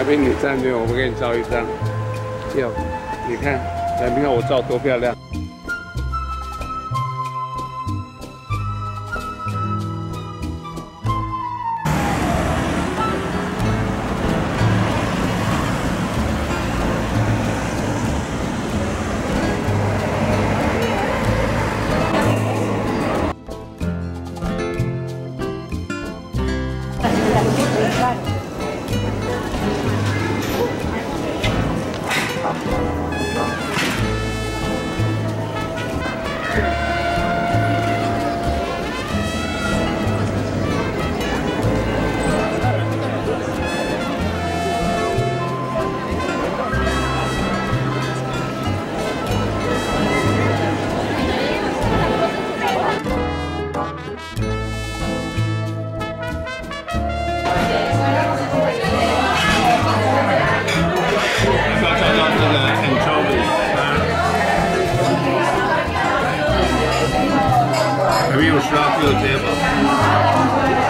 嘉宾你站边，我们给你照一张。有，你看，来，你看我照多漂亮。Have you shot your table?